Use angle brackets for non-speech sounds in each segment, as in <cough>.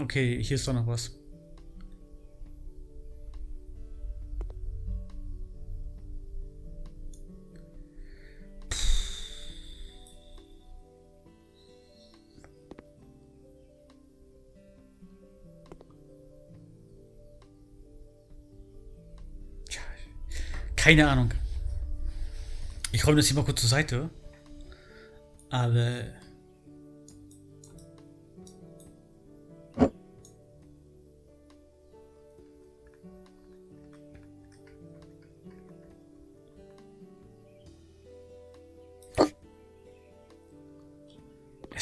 Okay, hier ist doch noch was. Keine Ahnung. Ich räume das hier mal kurz zur Seite. Aber.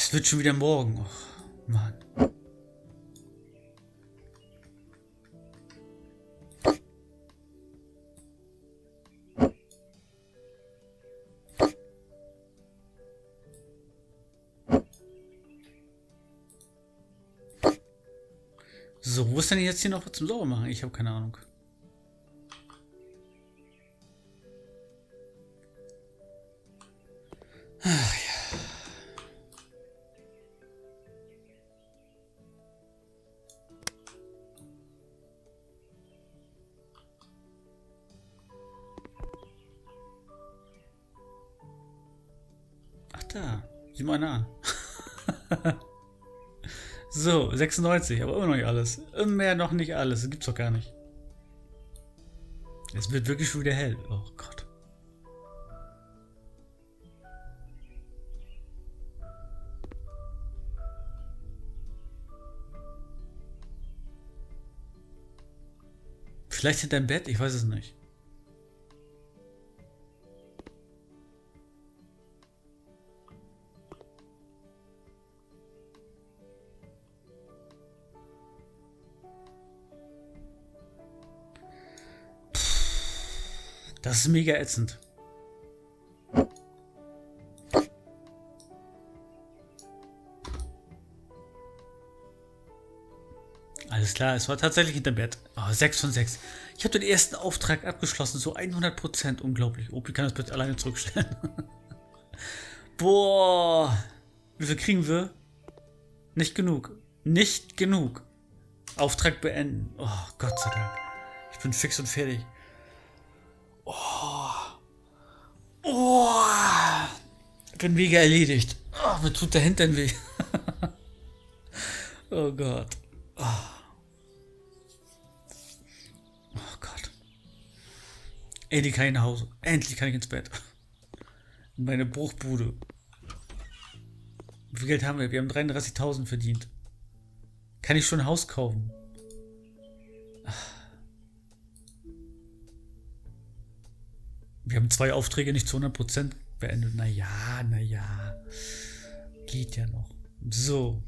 Es wird schon wieder morgen. Oh, Mann. So, wo ist denn jetzt hier noch zum Saubermachen? Ich habe keine Ahnung. Da, sieh mal an. <laughs> So, 96, aber immer noch nicht alles. Mehr noch nicht alles. Das gibt's doch gar nicht. Es wird wirklich schon wieder hell. Oh Gott. Vielleicht hinterm Bett, ich weiß es nicht. Das ist mega ätzend. Alles klar, es war tatsächlich hinter Bett. Oh, 6 von 6. Ich habe den ersten Auftrag abgeschlossen, so 100%. Unglaublich. Opi kann das bitte alleine zurückstellen. <laughs> Boah. Wie viel kriegen wir? Nicht genug. Nicht genug. Auftrag beenden. Oh, Gott sei Dank. Ich bin fix und fertig. Oh. Oh. Bin mega erledigt. Oh, mir tut der Hintern weh. <laughs> oh Gott. Oh. oh Gott. Endlich kann ich nach Hause. Endlich kann ich ins Bett. In meine Bruchbude. Wie viel Geld haben wir? Wir haben 33.000 verdient. Kann ich schon ein Haus kaufen? Wir haben zwei Aufträge nicht zu 100% beendet. Naja, naja. Geht ja noch. So.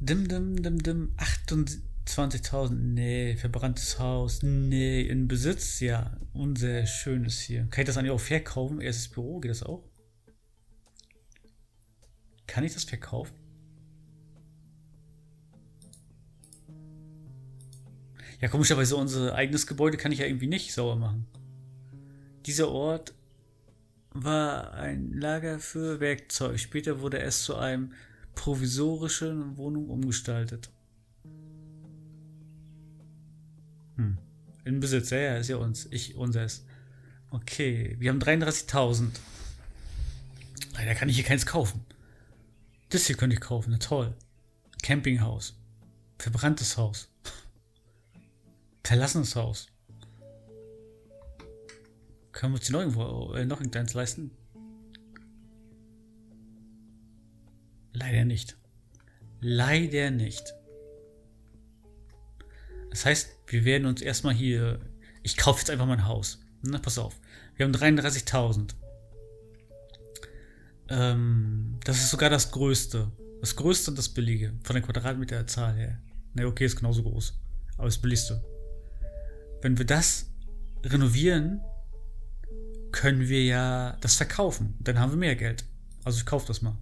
Dim, dim, dim, dim. 28.000. Nee, verbranntes Haus. Nee, in Besitz. Ja, unser schönes hier. Kann ich das eigentlich auch verkaufen? Erstes Büro, geht das auch? Kann ich das verkaufen? Ja, komischerweise unser eigenes Gebäude kann ich ja irgendwie nicht sauber machen. Dieser Ort war ein Lager für Werkzeug. Später wurde es zu einem provisorischen Wohnung umgestaltet. Hm. In Besitz, ja, ja, ist ja uns. Ich, unseres. Okay, wir haben 33.000. Leider kann ich hier keins kaufen. Das hier könnte ich kaufen, na toll. Campinghaus. Verbranntes Haus. Verlassenes Haus. Können wir uns noch irgendwo äh, noch irgendeins leisten? Leider nicht. Leider nicht. Das heißt, wir werden uns erstmal hier. Ich kaufe jetzt einfach mal ein Haus. Na, pass auf. Wir haben 33.000. Ähm, das ist sogar das Größte. Das Größte und das Billige. Von der Quadratmeterzahl her. Ne, okay, ist genauso groß. Aber das Billigste. Wenn wir das renovieren, können wir ja das verkaufen. Dann haben wir mehr Geld. Also ich kaufe das mal.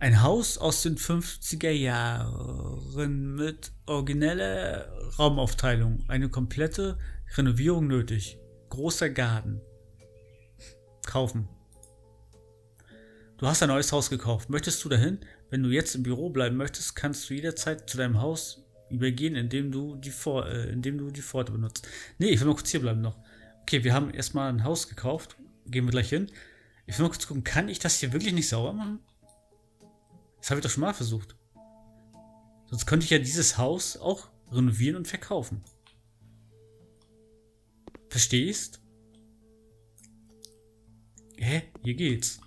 Ein Haus aus den 50er Jahren mit origineller Raumaufteilung. Eine komplette Renovierung nötig. Großer Garten. Kaufen. Du hast ein neues Haus gekauft. Möchtest du dahin? Wenn du jetzt im Büro bleiben möchtest, kannst du jederzeit zu deinem Haus übergehen, indem du die, Vor äh, indem du die Pforte benutzt. Nee, ich will mal kurz hier bleiben noch. Okay, wir haben erstmal ein Haus gekauft. Gehen wir gleich hin. Ich will mal kurz gucken, kann ich das hier wirklich nicht sauber machen? Das habe ich doch schon mal versucht. Sonst könnte ich ja dieses Haus auch renovieren und verkaufen. Verstehst? Hä? Hier geht's.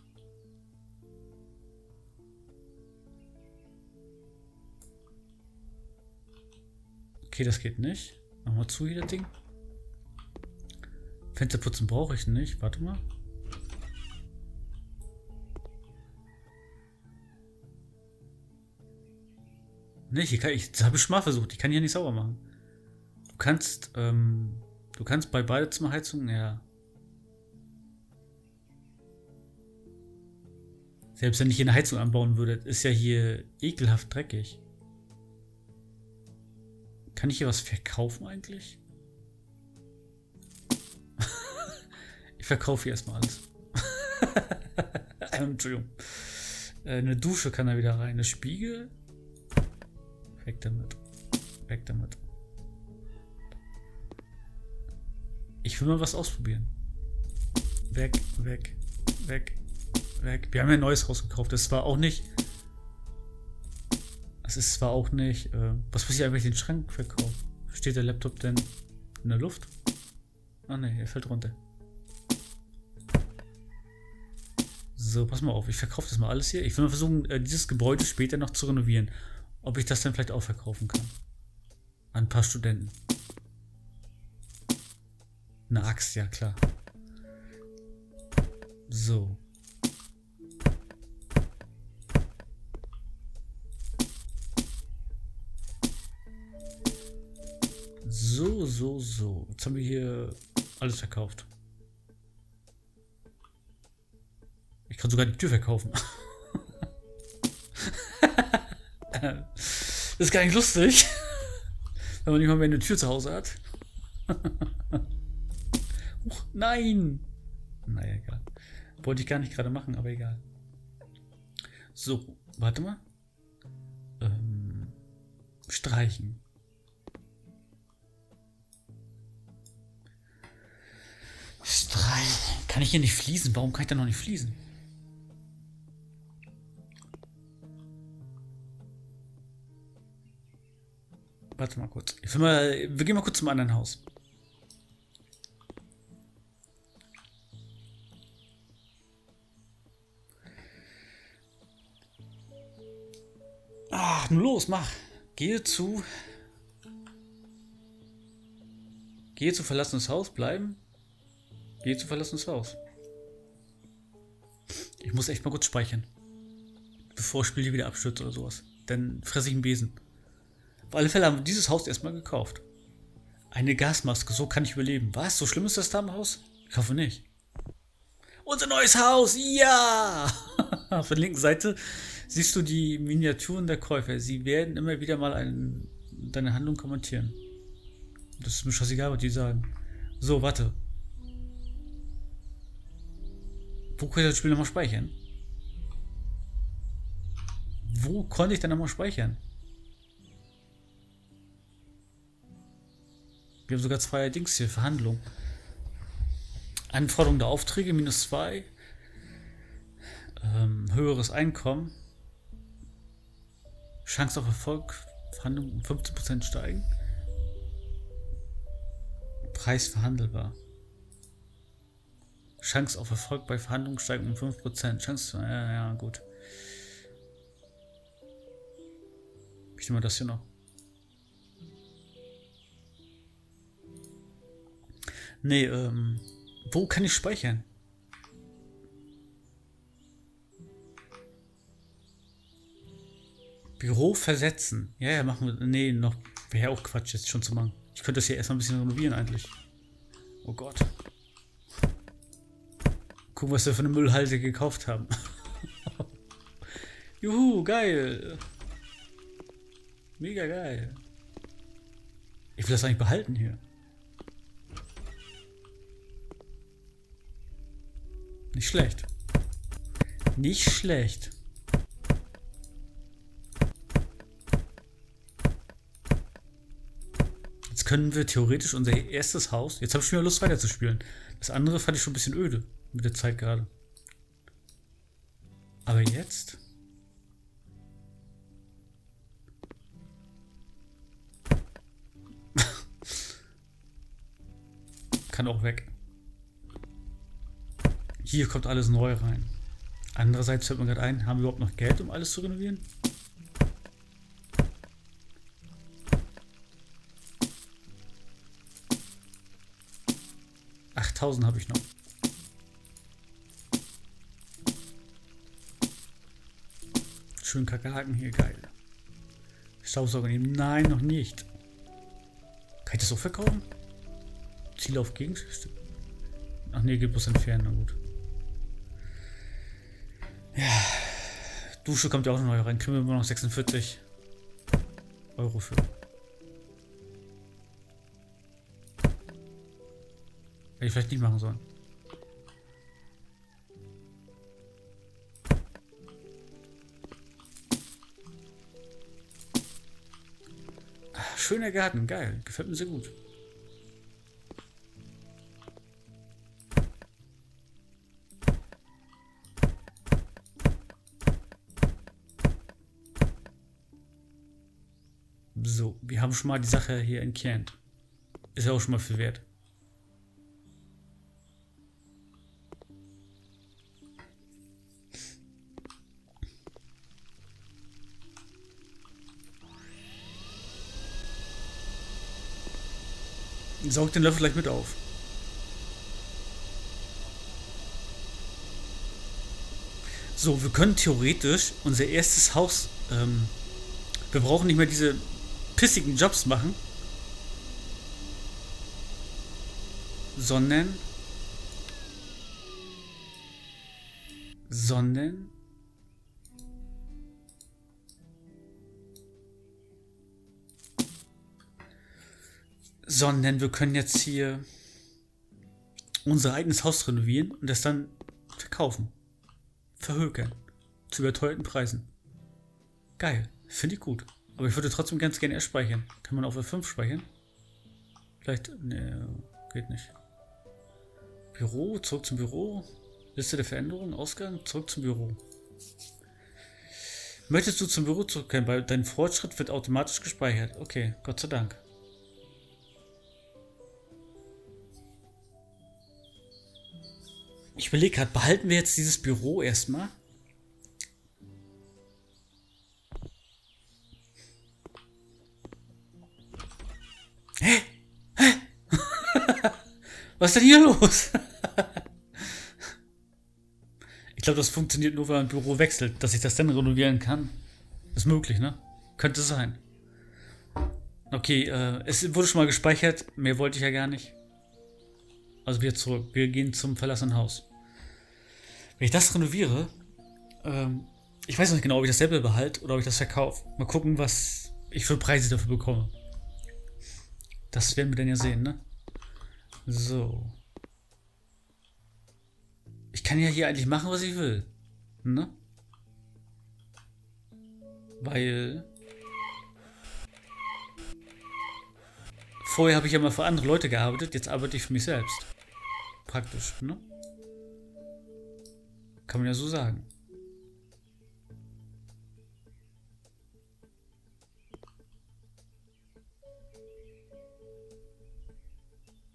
Okay, das geht nicht. Machen wir zu hier das Ding. Fenster putzen brauche ich nicht. Warte mal. Ne, hier kann ich, das habe ich schon mal versucht. Ich kann hier nicht sauber machen. Du kannst, ähm, du kannst bei Badezimmerheizungen, ja. Selbst wenn ich hier eine Heizung anbauen würde, ist ja hier ekelhaft dreckig. Kann ich hier was verkaufen eigentlich? <laughs> ich verkaufe hier erstmal alles. <laughs> Entschuldigung. Äh, eine Dusche kann da wieder rein. Eine Spiegel. Weg damit. Weg damit. Ich will mal was ausprobieren. Weg, weg, weg, weg. Wir haben ja ein neues Haus gekauft. Das war auch nicht. Das ist zwar auch nicht. Äh, was passiert eigentlich den Schrank verkaufen? Steht der Laptop denn in der Luft? Ah ne, er fällt runter. So, pass mal auf. Ich verkaufe das mal alles hier. Ich will mal versuchen, äh, dieses Gebäude später noch zu renovieren ob ich das dann vielleicht auch verkaufen kann. An ein paar Studenten. Eine Axt, ja klar. So. So, so, so. Jetzt haben wir hier alles verkauft. Ich kann sogar die Tür verkaufen. <laughs> Das ist gar nicht lustig. Wenn man nicht mal mehr eine Tür zu Hause hat. <laughs> oh, nein! Naja, egal. Wollte ich gar nicht gerade machen, aber egal. So, warte mal. Ähm, streichen. Kann ich hier nicht fließen? Warum kann ich da noch nicht fließen? Warte mal kurz. Ich will mal, wir gehen mal kurz zum anderen Haus. Ach, nun los, mach. Gehe zu. Gehe zu verlassenes Haus, bleiben. Gehe zu verlassenes Haus. Ich muss echt mal kurz speichern. Bevor das Spiel wieder abstürzt oder sowas. Dann fresse ich einen Besen. Auf alle Fälle haben wir dieses Haus erstmal gekauft. Eine Gasmaske, so kann ich überleben. Was? So schlimm ist das da im Haus? Ich hoffe nicht. Unser neues Haus, ja! <laughs> Auf der linken Seite siehst du die Miniaturen der Käufer. Sie werden immer wieder mal ein, deine Handlung kommentieren. Das ist mir scheißegal, was die sagen. So, warte. Wo kann ich das Spiel nochmal speichern? Wo konnte ich denn nochmal speichern? Wir haben sogar zwei Dings hier, Verhandlungen. Anforderung der Aufträge, minus zwei. Ähm, höheres Einkommen. Chance auf Erfolg, Verhandlung um 15% steigen. Preis verhandelbar. Chance auf Erfolg bei Verhandlungen steigen um 5%. Chance, ja, ja, gut. Ich nehme das hier noch. Nee, ähm, wo kann ich speichern? Büro versetzen. Ja, ja, machen wir. Nee, noch. Wäre ja auch Quatsch, jetzt schon zu machen. Ich könnte das hier erstmal ein bisschen renovieren eigentlich. Oh Gott. Gucken, was wir für eine Müllhalde gekauft haben. <laughs> Juhu, geil. Mega geil. Ich will das eigentlich behalten hier. Nicht schlecht. Nicht schlecht. Jetzt können wir theoretisch unser erstes Haus. Jetzt habe ich schon wieder Lust weiterzuspielen. Das andere fand ich schon ein bisschen öde mit der Zeit gerade. Aber jetzt? <laughs> Kann auch weg. Hier kommt alles neu rein. Andererseits fällt mir gerade ein, haben wir überhaupt noch Geld, um alles zu renovieren? Habe ich noch. Schön Kakerlaken hier, geil. Staubsauger nehmen. Nein, noch nicht. Kann ich das auch verkaufen? Ziel auf Gegenstände. Ach nee, gibt es entfernen, na gut. Ja. Dusche kommt ja auch noch neu rein. Kriegen wir immer noch 46 Euro für. Hätte ich vielleicht nicht machen sollen. Schöner Garten, geil. Gefällt mir sehr gut. So, wir haben schon mal die Sache hier entkernt. Ist ja auch schon mal viel wert. Saug den Löffel gleich mit auf. So, wir können theoretisch unser erstes Haus. Ähm, wir brauchen nicht mehr diese pissigen Jobs machen, sondern sondern sondern wir können jetzt hier unser eigenes Haus renovieren und das dann verkaufen. Verhökern. Zu überteuerten Preisen. Geil. Finde ich gut. Aber ich würde trotzdem ganz gerne erst speichern. Kann man auf F5 speichern? Vielleicht. Ne, geht nicht. Büro, zurück zum Büro. Liste der Veränderungen, Ausgang, zurück zum Büro. Möchtest du zum Büro zurückkehren, weil dein Fortschritt wird automatisch gespeichert. Okay, Gott sei Dank. Ich überlege gerade, behalten wir jetzt dieses Büro erstmal? Hä? Hä? <laughs> Was ist denn hier los? <laughs> ich glaube, das funktioniert nur, wenn ein Büro wechselt, dass ich das dann renovieren kann. Ist möglich, ne? Könnte sein. Okay, äh, es wurde schon mal gespeichert. Mehr wollte ich ja gar nicht. Also wieder zurück. Wir gehen zum verlassenen Haus. Wenn ich das renoviere, ähm, ich weiß noch nicht genau, ob ich das selber behalte oder ob ich das verkaufe. Mal gucken, was ich für Preise dafür bekomme. Das werden wir dann ja sehen, ne? So. Ich kann ja hier eigentlich machen, was ich will. Ne? Weil... Vorher habe ich ja mal für andere Leute gearbeitet, jetzt arbeite ich für mich selbst. Praktisch, ne? Kann man ja so sagen.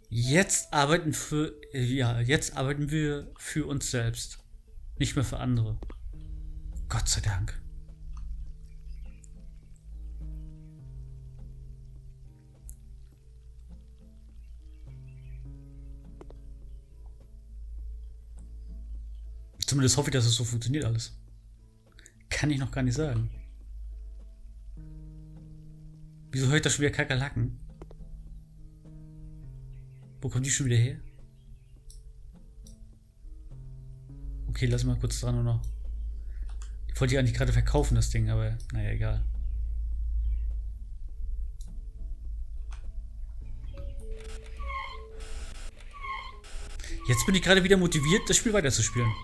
Jetzt arbeiten für ja, jetzt arbeiten wir für uns selbst, nicht mehr für andere. Gott sei Dank. Zumindest hoffe ich, dass es so funktioniert alles. Kann ich noch gar nicht sagen. Wieso höre ich da schon wieder Kakerlaken? Wo kommt die schon wieder her? Okay, lass mal kurz dran noch. Ich wollte die eigentlich gerade verkaufen, das Ding, aber naja, egal. Jetzt bin ich gerade wieder motiviert, das Spiel weiterzuspielen.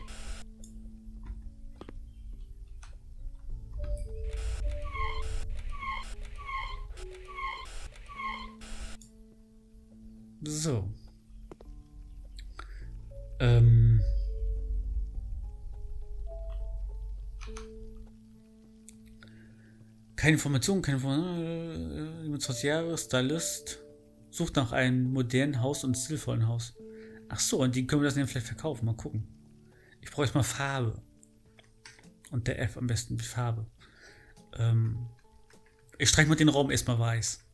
Keine Information, keine Information. 27 Jahre, Stylist. Sucht nach einem modernen Haus und stilvollen Haus. Ach so, und die können wir das dann vielleicht verkaufen. Mal gucken. Ich brauche jetzt mal Farbe. Und der F am besten die Farbe. Ähm, ich streiche mal den Raum erstmal weiß.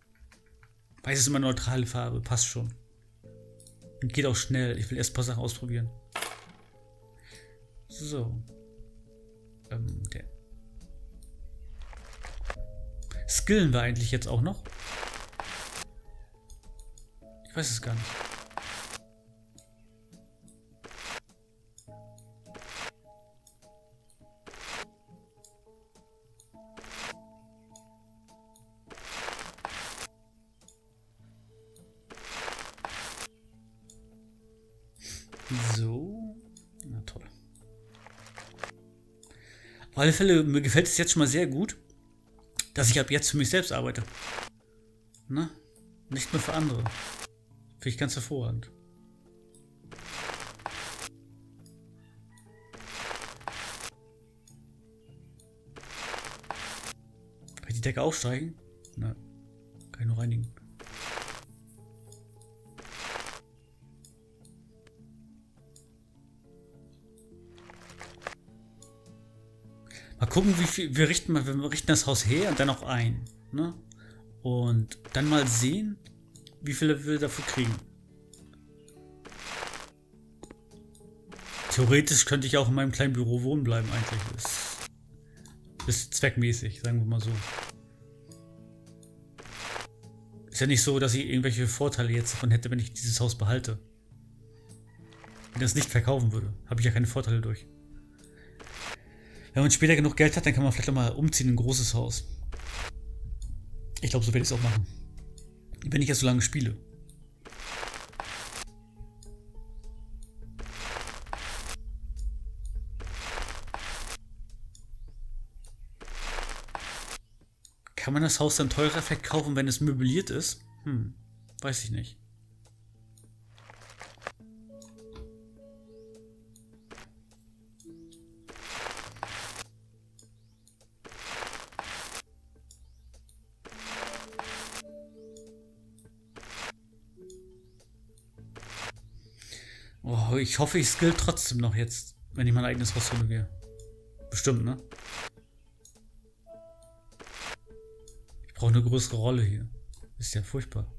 Weiß ist immer neutrale Farbe, passt schon. Und geht auch schnell. Ich will erst ein paar Sachen ausprobieren. So. Ähm, der. Skillen wir eigentlich jetzt auch noch? Ich weiß es gar nicht. So. Na toll. Auf alle Fälle, mir gefällt es jetzt schon mal sehr gut, dass ich ab jetzt für mich selbst arbeite. Na? Nicht mehr für andere. Finde ich ganz hervorragend. Kann ich die Decke aufsteigen? Nein. Kann ich nur reinigen. Gucken, wie viel. Wir richten, mal, wir richten das Haus her und dann auch ein. Ne? Und dann mal sehen, wie viele wir dafür kriegen. Theoretisch könnte ich auch in meinem kleinen Büro wohnen bleiben, eigentlich. Ist, ist zweckmäßig, sagen wir mal so. Ist ja nicht so, dass ich irgendwelche Vorteile jetzt davon hätte, wenn ich dieses Haus behalte. Wenn ich das nicht verkaufen würde, habe ich ja keine Vorteile durch. Wenn man später genug Geld hat, dann kann man vielleicht auch mal umziehen in ein großes Haus. Ich glaube, so werde ich es auch machen. Wenn ich jetzt so lange spiele. Kann man das Haus dann teurer verkaufen, wenn es möbliert ist? Hm, weiß ich nicht. Ich hoffe, ich skill trotzdem noch jetzt, wenn ich mein eigenes Haus renoviere. Bestimmt, ne? Ich brauche eine größere Rolle hier. Ist ja furchtbar.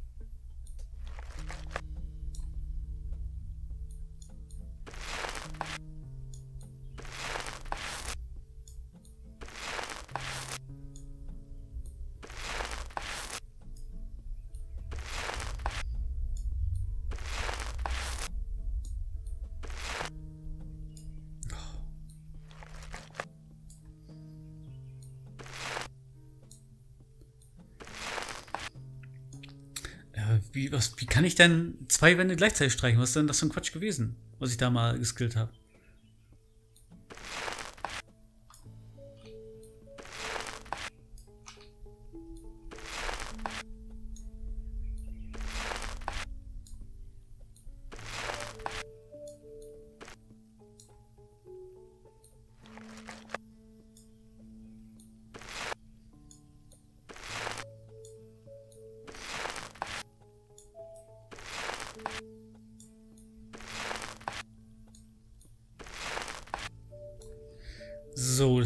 Wie, was, wie kann ich denn zwei Wände gleichzeitig streichen? Was ist denn das für ein Quatsch gewesen, was ich da mal geskillt habe?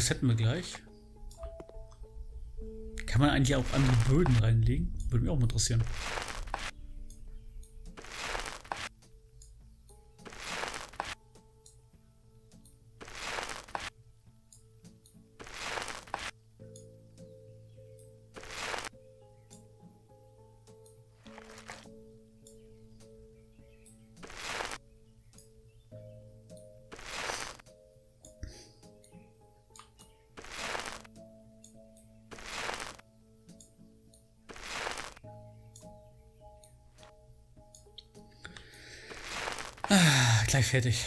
Das hätten wir gleich. Kann man eigentlich auch andere Böden reinlegen? Würde mich auch mal interessieren. gleich fertig.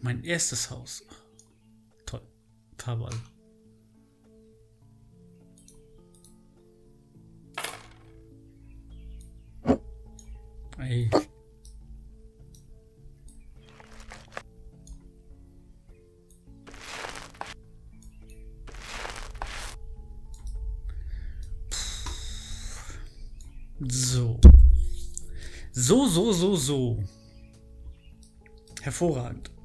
Mein erstes Haus. Toll. Fahrball. Ey. So, so, so, so. Hervorragend.